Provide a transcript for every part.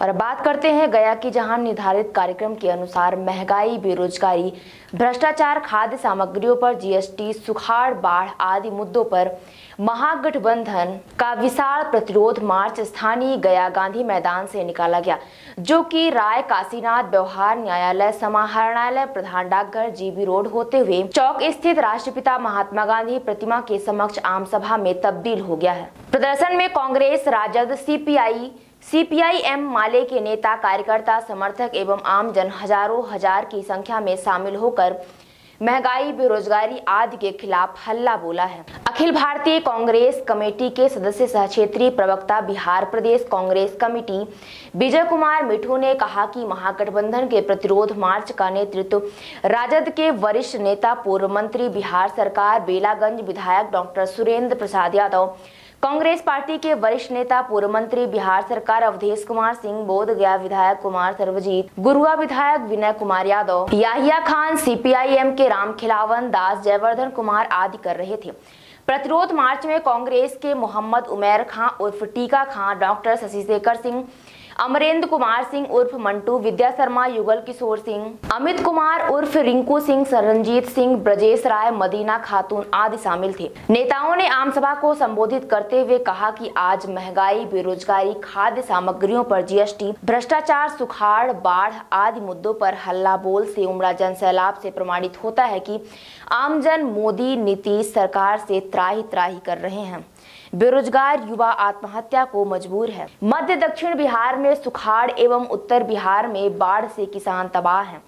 और बात करते हैं गया की, जहाँ निर्धारित कार्यक्रम के अनुसार महँगाई, बेरोजगारी, भ्रष्टाचार, खाद्य सामग्रियों पर जीएसटी, सुखाड़, बाढ़ आदि मुद्दों पर महागठबंधन का विशाल प्रतिरोध मार्च स्थानीय गया गांधी मैदान से निकाला गया, जो कि राय काशीनाथ व्यवहार न्यायालय, समाहरणालय, प्रधान डाकघर, जीबी रोड होते हुए चौक स्थित राष्ट्रपिता महात्मा गांधी प्रतिमा के समक्ष आम सभा में तब्दील हो गया है। प्रदर्शन में कांग्रेस, राजद, सीपीआई सीपीआईएम माले के नेता, कार्यकर्ता, समर्थक एवं आम जन हज़ारों हज़ार की संख्या में शामिल होकर महँगाई, बेरोजगारी आदि के खिलाफ हल्ला बोला है। अखिल भारतीय कांग्रेस कमेटी के सदस्य सह क्षेत्रीय प्रवक्ता, बिहार प्रदेश कांग्रेस कमेटी विजय कुमार मिठू ने कहा कि महागठबंधन के प्रतिरोध मार्च का नेतृत्व राजद के वरिष्ठ नेता, पूर्व मंत्री, बिहार सरकार, बेलागंज विधायक डॉक्टर सुरेंद्र प्रसाद यादव कांग्रेस पार्टी के वरिष्ठ नेता, पूर्व मंत्री, बिहार सरकार अवधेश कुमार सिंह, बोध गया विधायक कुमार सर्वजीत, गुरुआ विधायक विनय कुमार यादव, याहिया खान, सीपीआईएम के राम खिलावन, दास जयवर्धन कुमार आदि कर रहे थे। प्रतिरोध मार्च में कांग्रेस के मोहम्मद उमेर खां उर्फ़ टीका खां डॉक्टर शशि शेखर सिंह अमरेंद्र कुमार सिंह उर्फ़ मंटू, विद्या शर्मा, युगल किशोर सिंह, अमित कुमार उर्फ़ रिंकू सिंह, सरनजीत सिंह, ब्रजेश राय, मदीना खातून आदि शामिल थे। नेताओं ने आम सभा को संबोधित करते हुए कहा कि आज महँगाई, बेरोजगारी, खाद्य सामग्रियों पर जीएसटी, भ्रष्टाचार, सुखाड़, बाढ़ आदि मुद्दों पर हल्ला बोल से उमड़ा जन सैलाब से प्रमाणित होता है कि आमजन मोदी, नीतीश सरकार से त्राही त्राही कर रहे हैं। बेरोजगार युवा आत्महत्या को मजबूर है। मध्य दक्षिण बिहार में सुखाड़ एवं उत्तर बिहार में बाढ़ से किसान तबाह हैं।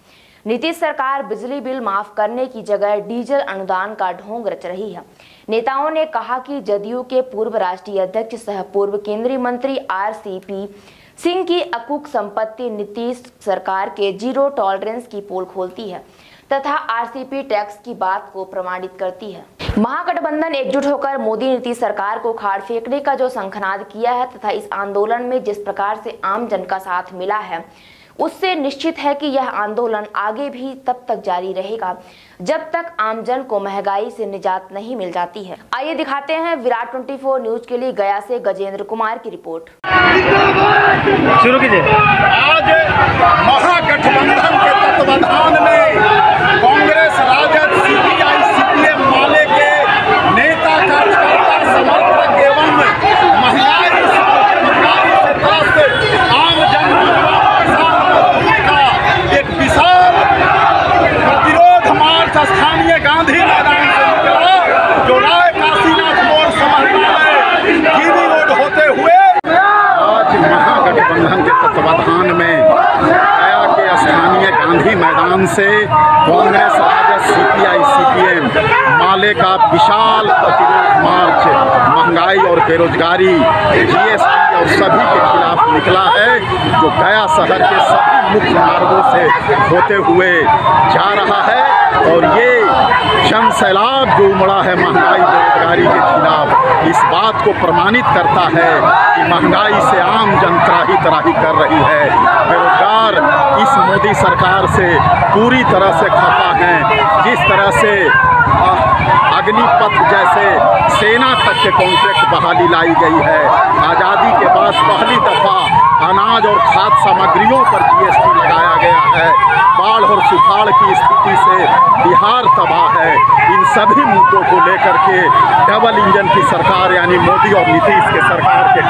नीतीश सरकार बिजली बिल माफ़ करने की जगह डीजल अनुदान का ढोंग रच रही है। नेताओं ने कहा कि जदयू के पूर्व राष्ट्रीय अध्यक्ष सह पूर्व केंद्रीय मंत्री आरसीपी सिंह की अकूक संपत्ति नीतीश सरकार के ज़ीरो टॉलरेंस की पोल खोलती है तथा आरसीपी टैक्स की बात को प्रमाणित करती है। महागठबंधन एकजुट होकर मोदी नीतीश सरकार को खाड़ फेंकने का जो संखनाद किया है तथा इस आंदोलन में जिस प्रकार से आम जन का साथ मिला है उससे निश्चित है कि यह आंदोलन आगे भी तब तक जारी रहेगा जब तक आमजन को महँगाई से निजात नहीं मिल जाती है। आइए दिखाते हैं विराट 24 न्यूज़ के लिए गया से गजेंद्र कुमार की रिपोर्ट। शुरू कीजिए। आज महागठबंधन के तत्वाधान में कांग्रेस राजद सीपीआई सीपीएम माले के नेता कार्यकर्ता समर्थक एवं महँगाई से महँगाई से त्रस्त आम जन किसान मजदूर का एक विशाल प्रतिरोध मार्च स्थानीय गांधी मैदान से निकला, जो राय काशीनाथ मोड़ समर्थनालय जीवी रोड होते हुए। आज महागठबंधन के तत्वाधान में गया के स्थानीय गांधी मैदान से कांग्रेस राजद सीपीआई, सीपीएम, माले का विशाल प्रतिरोध मार्च, महँगाई और बेरोजगारी जी जीएसटी और सभी के खिलाफ निकला है, जो गया शहर के सभी मुख्य मार्गों से होते हुए जा रहा है, और ये सैलाब जो उमड़ा है महँगाई बेरोजगारी के खिलाफ, इस बात को प्रमाणित करता है कि महँगाई से आम जन त्राही त्राही कर रही है। बेरोजगार इस मोदी सरकार से पूरी तरह से खफा है। जिस तरह से अग्निपथ जैसे सेना तक के कॉन्ट्रैक्ट बहाली लाई गई है। आज़ादी के बाद पहली दफ़ा अनाज और खाद्य सामग्रियों पर जीएसटी लगाया गया है। बाढ़ और सुखाड़ की स्थिति से बिहार तबाह है। सभी मुद्दों को लेकर के डबल इंजन की सरकार, यानी मोदी और नीतीश के सरकार के